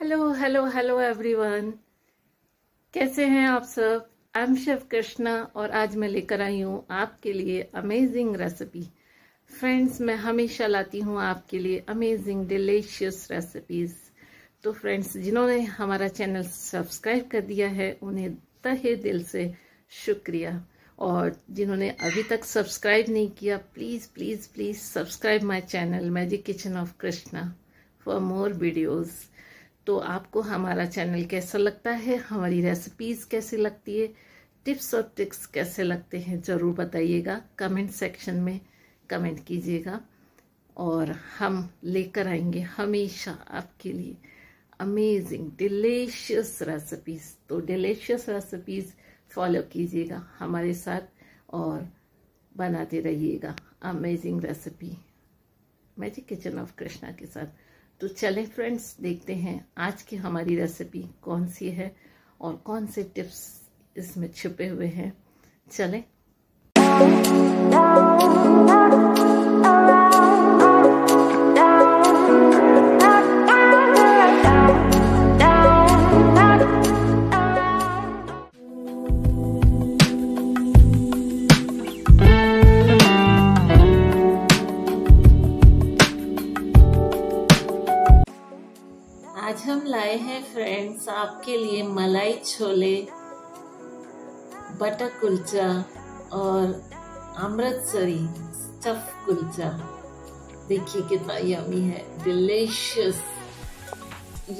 Hello hello hello everyone कैसे हैं आप सब? आई एम शेफ कृष्णा और आज मैं लेकर आई हूँ आपके लिए अमेजिंग रेसिपी फ्रेंड्स मैं हमेशा लाती हूँ आपके लिए अमेजिंग डिलीशियस रेसिपीज़ तो फ्रेंड्स जिन्होंने हमारा चैनल सब्सक्राइब कर दिया है, उन्हें तहे दिल से शुक्रिया। और जिन्होंने अभी तक सब्सक्राइब नहीं किया please please please subscribe my channel magic kitchen of Krishna for more videos तो आपको हमारा चैनल कैसा लगता है? हमारी रेसिपीज़ कैसी लगती है? टिप्स और ट्रिक्स कैसे लगते हैं? ज़रूर बताइएगा। कमेंट सेक्शन में कमेंट कीजिएगा। और हम लेकर आएँगे हमेशा आपके लिए अमेजिंग डिलेशियस रेसिपीज़ तो डिलेशियस रेसिपीज़ फॉलो कीजिएगा हमारे साथ और बनाते रहिएगा amazing recipe magic kitchen of Krishna के साथ। तो चलें फ्रेंड्स देखते हैं आज की हमारी रेसिपी कौन सी है और कौन से टिप्स इसमें छुपे हुए हैं। चलें। आपके लिए मलाई छोले, बटर कुलचा और अमृतसरी स्टफ़ कुलचा। देखिए कितना यमी है डिलीशियस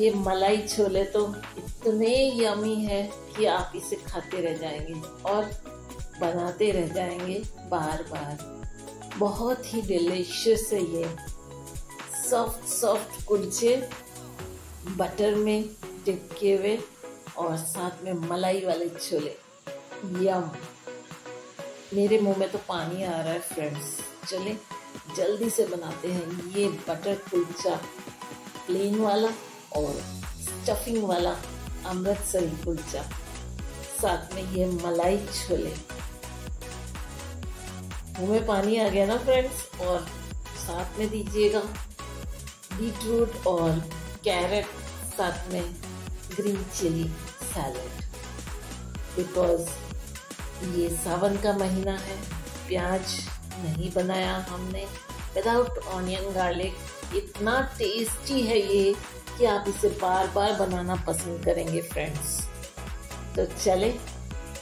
ये मलाई छोले तो इतने यमी है कि आप इसे खाते रह जाएँगे और बनाते रह जाएँगे बार बार बहुत ही डिलीशियस है ये। सॉफ्ट सॉफ्ट कुलचे बटर में। टिपके हुए और साथ में मलाई वाले छोले। यम मेरे मुँह में तो पानी आ रहा है फ्रेंड्स चले, जल्दी से बनाते हैं ये बटर कुलचा। प्लेन वाला और स्टफिंग वाला अमृतसरी कुलचा। साथ में ये मलाई छोले। मुँह में पानी आ गया ना फ्रेंड्स और साथ में दीजिएगा बीटरूट और कैरेट साथ में। Green chilli salad. बिकॉज़ ये सावन का महीना है, प्याज नहीं बनाया हमने। विदाउट ऑनियन गार्लिक इतना टेस्टी है ये कि आप इसे बार बार बनाना पसंद करेंगे फ्रेंड्स तो चले,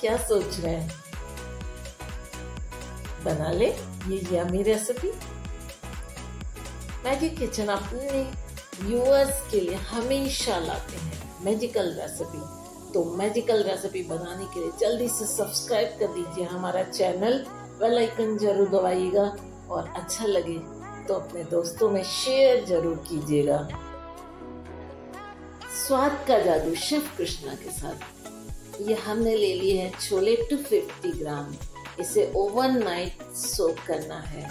क्या सोच रहे हैं? बना ले ये यमी रेसिपी मैजिक किचन अपने व्यूअर्स के लिए हमेशा लाते हैं। मैजिकल रेसिपी तो मैजिकल रेसिपी बनाने के लिए जल्दी से सब्सक्राइब कर दीजिए हमारा चैनल बेल आइकन ज़रूर दबाइएगा और अच्छा लगे तो अपने दोस्तों में शेयर ज़रूर कीजिएगा। स्वाद का जादू शेफ कृष्णा के साथ। ये हमने ले लिए है छोले 250 ग्राम। इसे ओवरनाइट सोक करना है।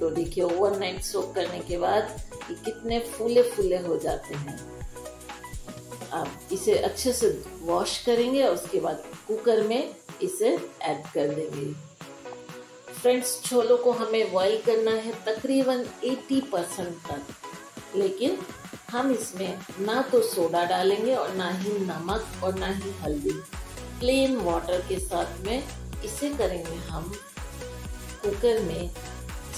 तो देखिए ओवरनाइट सोक करने के बाद ये कितने फूले फूले हो जाते हैं। आप इसे अच्छे से वॉश करेंगे और उसके बाद कुकर में इसे ऐड कर देंगे। फ्रेंड्स छोलों को हमें बॉईल करना है तकरीबन 80 परसेंट तक। लेकिन हम इसमें ना तो सोडा डालेंगे और ना ही नमक और ना ही हल्दी। प्लेन वाटर के साथ में इसे करेंगे हम कुकर में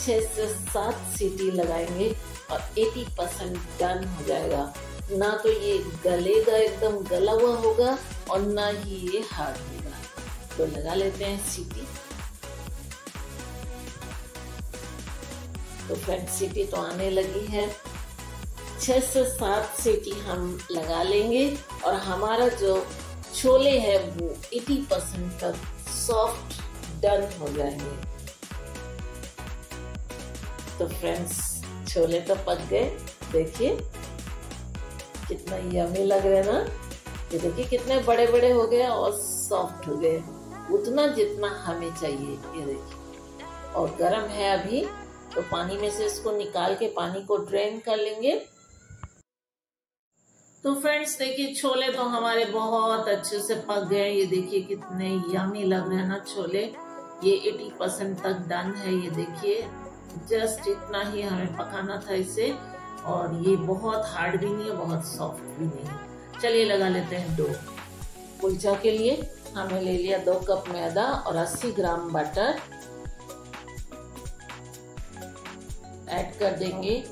छः से सात सीटी लगाएँगे और 80 परसेंट डन हो जाएगा। ना तो ये गलेगा, एकदम गला हुआ होगा और ना ही ये हार्ड होगा। तो लगा लेते हैं सीटी। तो फ्रेंड सीटी तो आने लगी है। छह से सात सीटी हम लगा लेंगे और हमारा जो छोले है वो 80 परसेंट तक सॉफ्ट डन हो जाएँगे। तो फ्रेंड्स, छोले तो पक गए। देखिए। कितना यमी लग रहे ना। ये देखिए कितने बड़े बड़े हो गए और सॉफ्ट हो गए। उतना जितना हमें चाहिए, ये देखिए। और गर्म है अभी तो पानी में से इसको निकाल के पानी को ड्रेन कर लेंगे। तो फ्रेंड्स देखिए छोले तो हमारे बहुत अच्छे से पक गए। ये देखिए कितने यमी लग रहे हैं ना छोले। ये 80 परसेंट तक डन है, ये देखिए। जस्ट इतना ही हमें पकाना था इसे। और ये बहुत हार्ड भी नहीं है, बहुत सॉफ्ट भी नहीं है। चलिए लगा लेते हैं डो कुलचा के लिए हमने ले लिया दो कप मैदा और 80 ग्राम बटर ऐड कर देंगे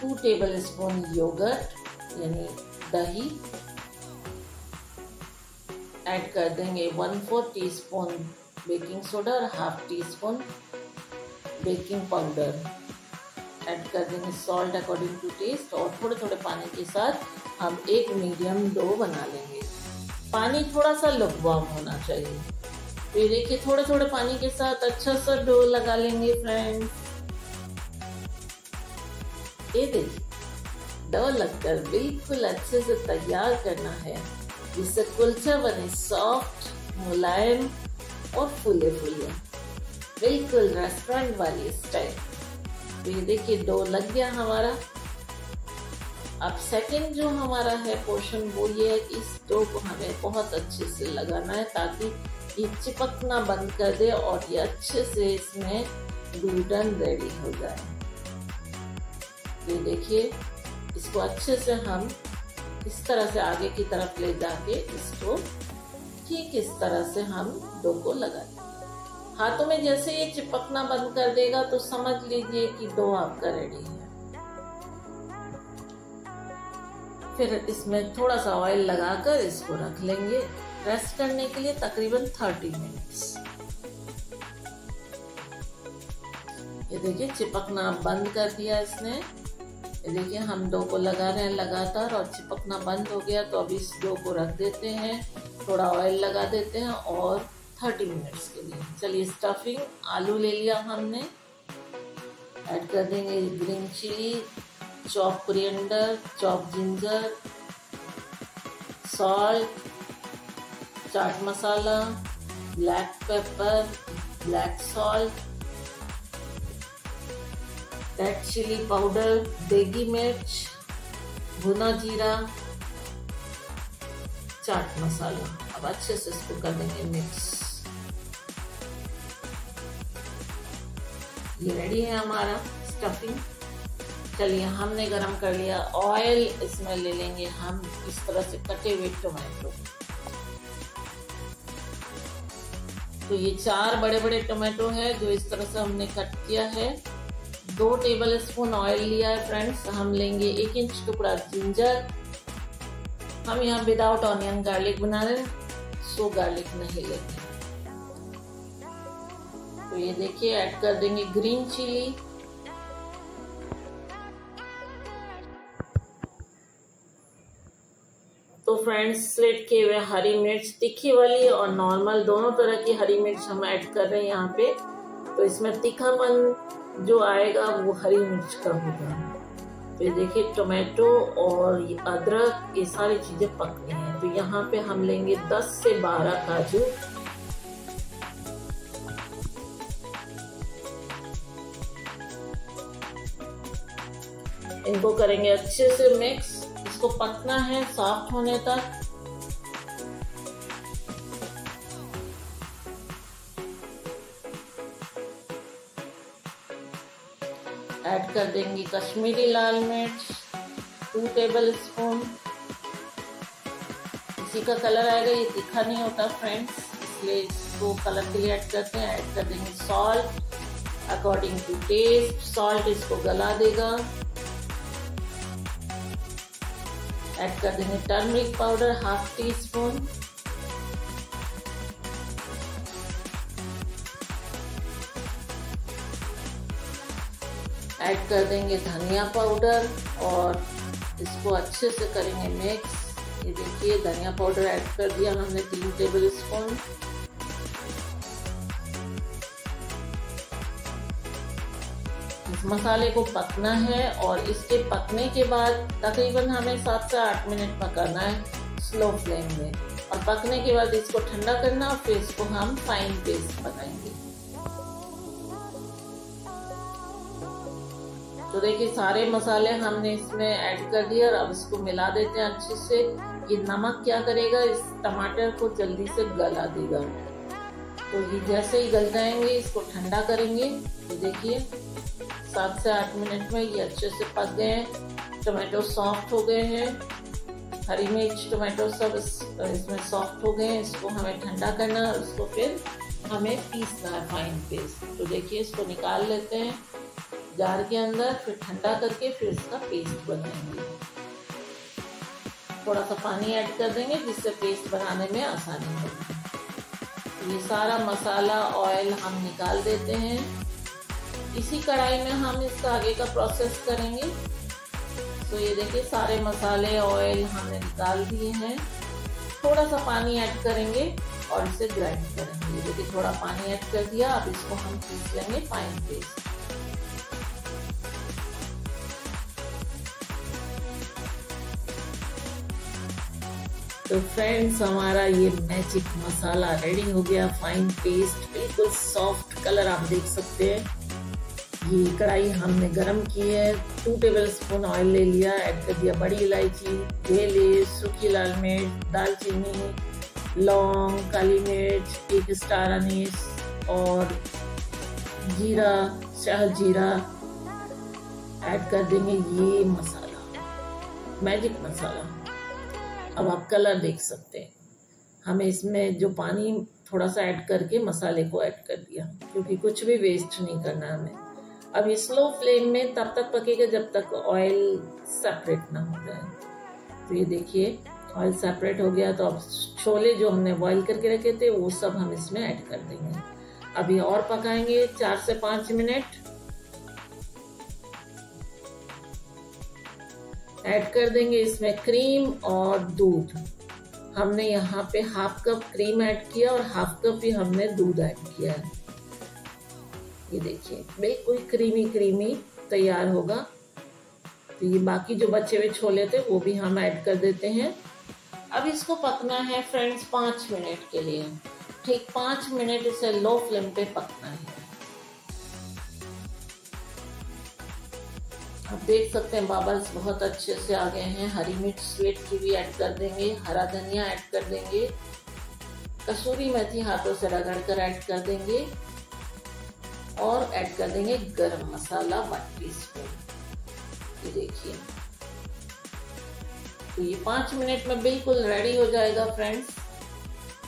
टू टेबल स्पून योगर्ट यानी दही। ऐड कर देंगे one four teaspoon baking soda और half teaspoon baking powder add कर देंगे सॉल्ट अकॉर्डिंग टू टेस्ट और थोड़े थोड़े पानी के साथ हम एक मीडियम डो बना लेंगे। पानी थोड़ा सा लुकवाम होना चाहिए। तो ये देखिए थोड़े थोड़े पानी के साथ अच्छा सा डो लगा लेंगे फ्रेंड्स ये देखिए डो लगकर बिल्कुल अच्छे से तैयार करना है। जिससे कुलचा बने सॉफ्ट मुलायम और फूले फूले बिल्कुल रेस्टोरेंट वाली स्टाइल तो ये देखिए डो लग गया हमारा। अब सेकंड जो हमारा है पोर्शन वो ये है कि इस डो को हमें बहुत अच्छे से लगाना है ताकि ये चिपकना बंद कर दे और ये अच्छे से इसमें ग्लूटन रेडी हो जाए। ये देखिए, इसको अच्छे से हम इस तरह से आगे की तरफ़ ले जाके इसको ठीक इस तरह से हम डो को लगा हाथों में जैसे ये चिपकना बंद कर देगा तो समझ लीजिए कि दो आपका रेडी है। फिर इसमें थोड़ा सा ऑयल लगाकर इसको रख लेंगे। रेस्ट करने के लिए तकरीबन 30 मिनट्स ये देखिए, चिपकना बंद कर दिया इसने। ये देखिए, हम दो को लगा रहे हैं लगातार और चिपकना बंद हो गया तो अभी इस दो को रख देते हैं। थोड़ा ऑयल लगा देते हैं और 30 मिनट्स के लिए। चलिए स्टफिंग आलू ले लिया हमने। ऐड कर देंगे green chilli chop coriander chop ginger salt chaat masala black pepper black salt red chilli powder देगी मिर्च भुना जीरा चाट मसाला अब अच्छे से इसको कर देंगे मिक्स ये रेडी है हमारा स्टफिंग चलिए, हमने गरम कर लिया ऑयल इसमें ले लेंगे हम इस तरह से कटे हुए टोमेटो तो ये चार बड़े बड़े टोमेटो है जो इस तरह से हमने कट किया है। दो टेबल स्पून ऑयल लिया है फ्रेंड्स हम लेंगे एक इंच टुकड़ा जिंजर हम यहाँ विदाउट ऑनियन गार्लिक बना रहे हैं। सो गार्लिक नहीं लेंगे तो ये देखिए ऐड कर देंगे ग्रीन चिली तो फ्रेंड्स स्लिट किए हुए हरी मिर्च तीखी वाली और नॉर्मल दोनों तरह की हरी मिर्च हम ऐड कर रहे हैं यहाँ पे। तो इसमें तीखापन जो आएगा, वो हरी मिर्च का होगा। तो ये देखिए टोमेटो और ये अदरक, ये सारी चीज़ें पकनी है। तो यहाँ पे हम लेंगे 10 से 12 काजू। इनको करेंगे अच्छे से मिक्स इसको पकना है सॉफ्ट होने तक। ऐड कर देंगे कश्मीरी लाल मिर्च टू टेबल स्पून इसी का कलर आएगा, ये तीखा नहीं होता फ्रेंड्स इसलिए इसको कलर के लिए ऐड करते हैं। ऐड कर देंगे salt according to taste salt इसको गला देगा। ऐड कर देंगे turmeric powder half teaspoon add कर देंगे धनिया पाउडर और इसको अच्छे से करेंगे मिक्स ये देखिए, धनिया पाउडर ऐड कर दिया हमने तीन टेबल स्पून मसाले को पकना है और इसके पकने के बाद तकरीबन हमें सात से आठ मिनट पकाना है स्लो फ्लेम में। और पकने के बाद इसको ठंडा करना और फिर इसको हम फाइन पेस्ट बनाएँगे। तो देखिए, सारे मसाले हमने इसमें ऐड कर दिए और अब इसको मिला देते हैं अच्छे से। ये नमक क्या करेगा? इस टमाटर को जल्दी से गला देगा। तो ये जैसे ही गल जाएँगे, इसको ठंडा करेंगे। तो देखिए सात से आठ मिनट में ये अच्छे से पक गए हैं। टोमेटो सॉफ्ट हो गए हैं। हरी मिर्च टमाटो सब इस, इसमें सॉफ्ट हो गए हैं। इसको हमें ठंडा करना है इसको फिर हमें पीसना है फाइन पेस्ट तो देखिए इसको निकाल लेते हैं जार के अंदर फिर ठंडा करके फिर इसका पेस्ट बनाएँगे। थोड़ा सा पानी ऐड कर देंगे जिससे पेस्ट बनाने में आसानी होगी ये सारा मसाला ऑयल हम निकाल देते हैं। इसी कढ़ाई में हम इसका आगे का प्रोसेस करेंगे। तो ये देखिए, सारे मसाले ऑयल हमने निकाल दिए हैं। थोड़ा सा पानी ऐड करेंगे और इसे ग्राइंड करेंगे। देखिए, थोड़ा पानी ऐड कर दिया। अब इसको हम पीस लेंगे फाइन पेस्ट तो फ्रेंड्स हमारा ये मैजिक मसाला रेडी हो गया। फाइन पेस्ट बिल्कुल सॉफ्ट कलर आप देख सकते हैं। ये कढ़ाई हमने गरम की है। टू टेबल स्पून ऑयल ले लिया ऐड कर दिया बड़ी इलायची, बेले, सूखी लाल मिर्च, दालचीनी, लौंग, काली मिर्च, एक स्टार अनीस और जीरा शाह जीरा। ऐड कर देंगे ये मसाला मैजिक मसाला। अब आप कलर देख सकते हैं। हमें इसमें जो पानी थोड़ा सा ऐड करके मसाले को ऐड कर दिया, क्योंकि कुछ भी वेस्ट नहीं करना हमें। अब ये स्लो फ्लेम में तब तक पकेगा जब तक ऑयल सेपरेट ना हो जाए। तो ये देखिए ऑयल सेपरेट हो गया तो अब छोले जो हमने बॉईल करके रखे थे, वो सब हम इसमें ऐड कर देंगे। अभी और पकाएँगे चार से पाँच मिनट ऐड कर देंगे इसमें क्रीम और दूध। हमने यहाँ पे हाफ़ कप क्रीम ऐड किया और हाफ़ कप ही हमने दूध ऐड किया है। ये देखिए। बिल्कुल क्रीमी क्रीमी तैयार होगा। तो ये बाकी जो बचे हुए छोले थे, वो भी हम ऐड कर देते हैं। अब इसको पकना है फ्रेंड्स पाँच मिनट के लिए। ठीक, पाँच मिनट इसे लो फ्लेम पे पकना है। आप देख सकते हैं बाबल्स बहुत अच्छे से आ गए हैं। हरी मिर्च स्वीट की भी ऐड कर देंगे, हरा धनिया ऐड कर देंगे। कसूरी मेथी हाथों से रगड़ कर ऐड कर देंगे। और ऐड कर देंगे गरम मसाला वन टी स्पून ये देखिए। तो ये पाँच मिनट में बिल्कुल रेडी हो जाएगा फ्रेंड्स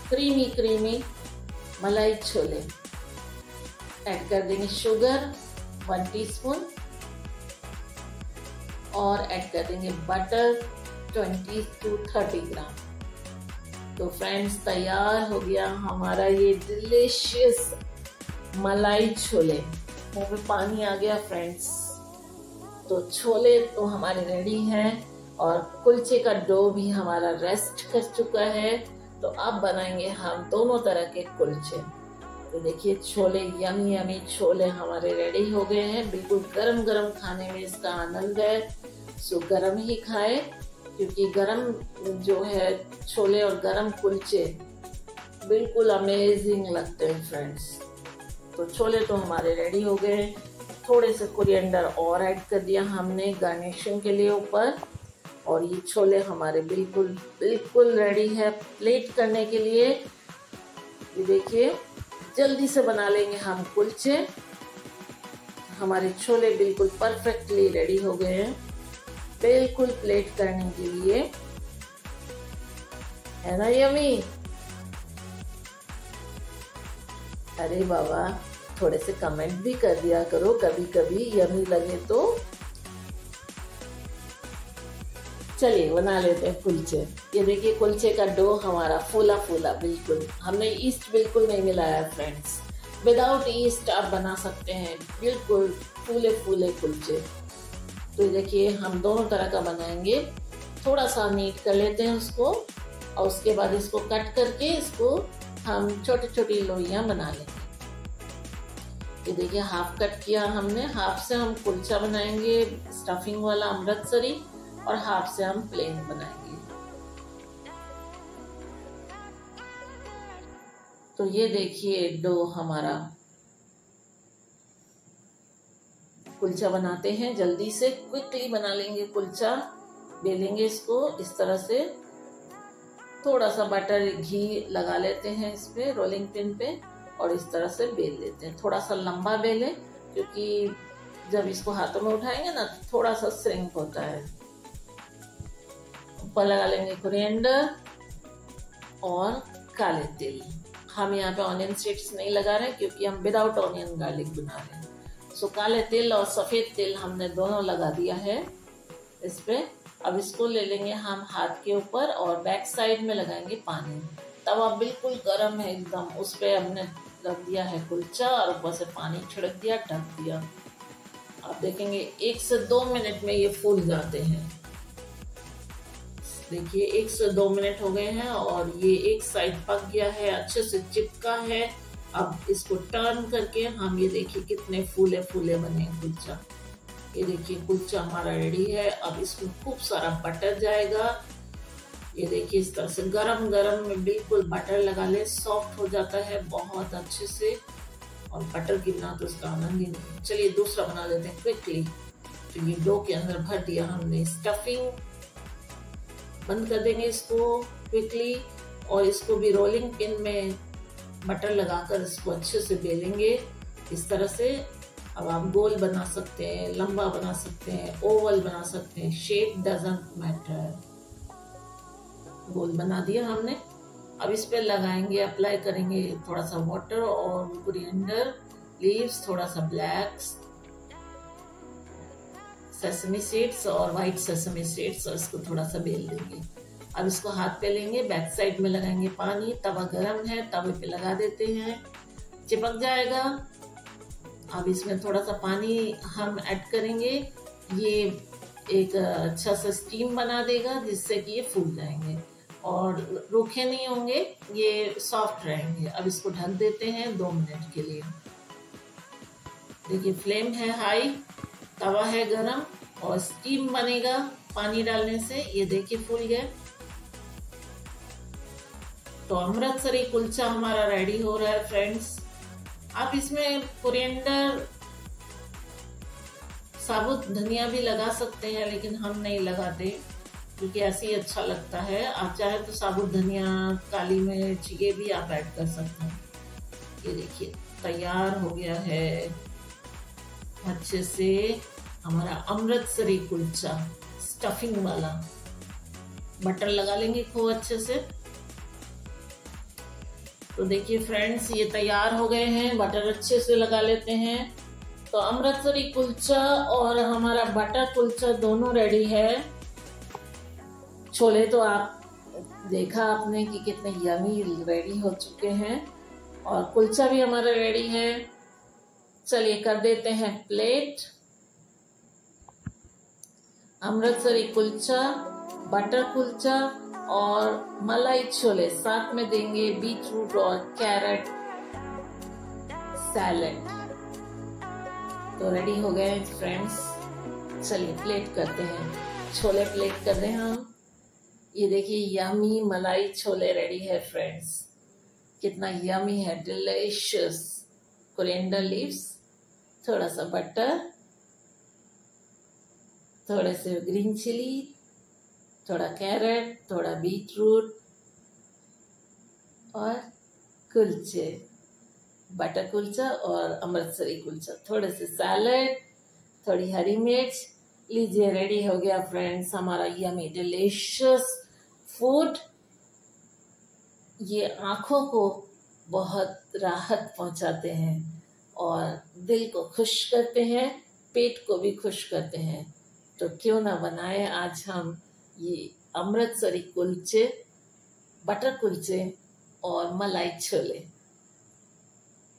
क्रीमी क्रीमी मलाई छोले। ऐड कर देंगे शुगर वन टीस्पून और ऐड कर देंगे बटर 20 टू 30 ग्राम तो फ्रेंड्स तैयार हो गया हमारा ये डिलीशियस मलाई छोले। मुँह में पानी आ गया फ्रेंड्स तो छोले तो हमारे रेडी हैं और कुलचे का डो भी हमारा रेस्ट कर चुका है। तो अब बनाएँगे हम दोनों तरह के कुलचे। तो देखिए, छोले यमी यमी छोले हमारे रेडी हो गए हैं। बिल्कुल गरम गरम खाने में इसका आनंद है। सो गरम ही खाए, क्योंकि गरम जो है छोले और गरम कुलचे बिल्कुल अमेजिंग लगते हैं फ्रेंड्स तो छोले तो हमारे रेडी हो गए थोड़े से कुरिएंडर और ऐड कर दिया हमने गार्निशिंग के लिए ऊपर। और ये छोले हमारे बिल्कुल बिल्कुल रेडी है। प्लेट करने के लिए ये देखिए, जल्दी से बना लेंगे हम कुलचे। हमारे छोले बिल्कुल परफेक्टली रेडी हो गए हैं। बिल्कुल प्लेट करने के लिए। है ना यमी अरे बाबा, थोड़े से कमेंट भी कर दिया करो कभी कभी यमी लगे तो। चलिए, बना लेते हैं कुलचे। ये देखिए, कुलचे का डो हमारा फूला फूला बिल्कुल। हमने ईस्ट बिल्कुल नहीं मिलाया फ्रेंड्स विदाउट ईस्ट आप बना सकते हैं, बिल्कुल फूले फूले कुलचे। तो देखिए, हम दोनों तरह का बनाएँगे। थोड़ा सा नीट कर लेते हैं उसको, और उसके बाद इसको कट करके इसको हम छोटी छोटी लोइयाँ बना लेंगे ये देखिए हाफ़ कट किया हमने। हाफ़ से हम कुलचा बनाएँगे स्टफिंग वाला अमृतसरी, और हाफ़ से हम प्लेन बनाएँगे। तो ये देखिए, डो हमारा। कुलचा बनाते हैं, जल्दी से क्विकली बना लेंगे कुलचा। बेलेंगे इसको, इस तरह से। थोड़ा सा बटर घी लगा लेते हैं इस पे रोलिंग पिन पे, और इस तरह से बेल लेते हैं। थोड़ा सा लंबा बेलें, क्योंकि जब इसको हाथों में उठाएँगे ना तो थोड़ा सा श्रिंक होता है। ऊपर लगा लेंगे कुरिएंडर और काले तिल। हम यहाँ पे ऑनियन सीड्स नहीं लगा रहे क्योंकि हम विदाउट ऑनियन गार्लिक बना रहे हैं। सो काले तिल और सफ़ेद तिल हमने दोनों लगा दिया है इस पे। अब इसको ले लेंगे हम हाथ के ऊपर और बैक साइड में लगाएँगे पानी। तवा बिल्कुल गर्म है एकदम, उस पर हमने रख दिया है कुलचा और ऊपर से पानी छिड़क दिया, ढक दिया। आप देखेंगे एक से दो मिनट में ये फूल जाते हैं। देखिए, एक से दो मिनट हो गए हैं और ये एक साइड पक गया है, अच्छे से चिपका है। अब इसको टर्न करके हम ये देखिए कितने फूले फूले बने कुलचा। ये देखिए कुलचा हमारा रेडी है, अब इसमें खूब सारा बटर जाएगा। ये देखिए, इस तरह से गरम गरम में बिल्कुल बटर लगा ले सॉफ्ट हो जाता है बहुत अच्छे से। और बटर गिरना तो उसका आनंद ही नहीं चलिए, दूसरा बना लेते हैं क्विकली तो ये डो के अंदर भर दिया हमने स्टफिंग बंद कर देंगे इसको क्विकली और इसको भी रोलिंग पिन में बटर लगाकर इसको अच्छे से बेलेंगे। इस तरह से अब आप गोल बना सकते हैं, लंबा बना सकते हैं, ओवल बना सकते हैं शेप डजेंट मैटर गोल बना दिया हमने। अब इस पर लगाएँगे अप्लाई करेंगे थोड़ा सा वाटर और कुरिएंडर लीव्स थोड़ा सा ब्लैक सेसमी सीड्स और वाइट सेसमी सीड्स और इसको थोड़ा सा बेल देंगे। अब इसको हाथ पे लेंगे बैक साइड में लगाएँगे पानी, तवा गर्म है, तवे पे लगा देते हैं। चिपक जाएगा। अब इसमें थोड़ा सा पानी हम ऐड करेंगे। ये एक अच्छा सा स्टीम बना देगा जिससे कि ये फूल जाएँगे। और रूखे नहीं होंगे, ये सॉफ्ट रहेंगे। अब इसको ढक देते हैं दो मिनट के लिए। देखिए फ्लेम है हाई तवा है गरम और स्टीम बनेगा पानी डालने से। ये देखिए फूल गए तो अमृतसरी कुलचा हमारा रेडी हो रहा है फ्रेंड्स आप इसमें कुरिएंडर साबुत धनिया भी लगा सकते हैं, लेकिन हम नहीं लगाते, क्योंकि ऐसे ही अच्छा लगता है। आप चाहे तो साबुत धनिया, काली मिर्च, ये भी आप ऐड कर सकते हैं। ये देखिए, तैयार हो गया है। अच्छे से हमारा अमृतसरी कुलचा स्टफिंग वाला। बटर लगा लेंगे खूब अच्छे से। तो देखिए फ्रेंड्स ये तैयार हो गए हैं बटर अच्छे से लगा लेते हैं। तो अमृतसरी कुलचा और हमारा बटर कुलचा दोनों रेडी है। छोले तो आप देखा आपने कि कितने यमी रेडी हो चुके हैं। और कुलचा भी हमारा रेडी है। चलिए कर देते हैं प्लेट अमृतसरी कुलचा बटर कुलचा और मलाई छोले, साथ में देंगे बीट रूट और कैरेट सैलेड। तो रेडी हो गए फ्रेंड्स चलिए प्लेट करते हैं। छोले प्लेट कर रहे हैं हम। ये देखिए यमी मलाई छोले रेडी है फ्रेंड्स कितना यमी है डिलीशियस कोरिएंडर लीव्स थोड़ा सा बटर थोड़े से ग्रीन चिली थोड़ा कैरेट थोड़ा बीट रूट और कुलचे बटर कुलचा और अमृतसरी कुलचा। थोड़े से सैलड थोड़ी हरी मिर्च। लीजिए रेडी हो गया फ्रेंड्स हमारा यमी डिलीशियस फ़ूड ये आँखों को बहुत राहत पहुंचाते हैं और दिल को खुश करते हैं, पेट को भी खुश करते हैं। तो क्यों ना बनाए आज हम ये अमृतसरी कुलचे, बटर कुलचे और मलाई छोले।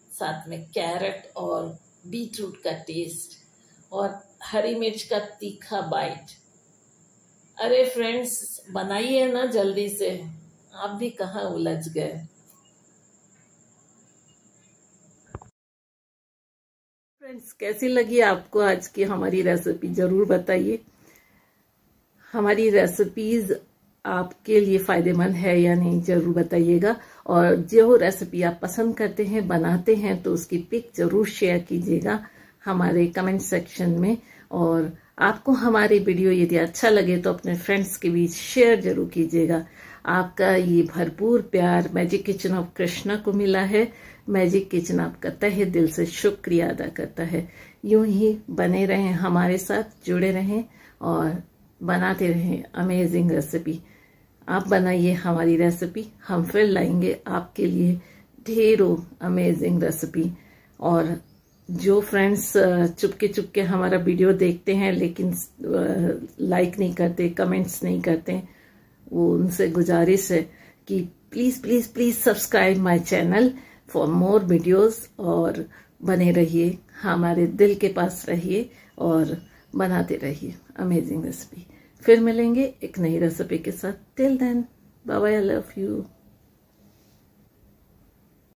साथ में कैरेट और बीटरूट का टेस्ट और हरी मिर्च का तीखा बाइट अरे फ्रेंड्स बनाइए ना जल्दी से। आप भी कहाँ उलझ गए? फ्रेंड्स कैसी लगी आपको आज की हमारी रेसिपी ज़रूर बताइए। हमारी रेसिपीज़ आपके लिए फ़ायदेमंद है या नहीं, ज़रूर बताइएगा। और जो रेसिपी आप पसंद करते हैं, बनाते हैं तो उसकी पिक ज़रूर शेयर कीजिएगा हमारे कमेंट सेक्शन में। और आपको हमारी वीडियो यदि अच्छा लगे तो अपने फ्रेंड्स के बीच शेयर ज़रूर कीजिएगा। आपका ये भरपूर प्यार मैजिक किचन ऑफ़ कृष्णा को मिला है। मैजिक किचन आपका तहे दिल से शुक्रिया अदा करता है। यूँ ही बने रहें, हमारे साथ जुड़े रहें और बनाते रहें। अमेजिंग रेसिपी आप बनाइए हमारी रेसिपी हम फिर लाएँगे आपके लिए ढेरों अमेजिंग रेसिपी और जो फ्रेंड्स चुपके चुपके हमारा वीडियो देखते हैं, लेकिन लाइक नहीं करते कमेंट्स नहीं करते, वो उनसे गुजारिश है कि please please please subscribe my channel for more videos और बने रहिए, हमारे दिल के पास रहिए और बनाते रहिए। अमेजिंग रेसिपी फिर मिलेंगे एक नई रेसिपी के साथ. Till then bye I love you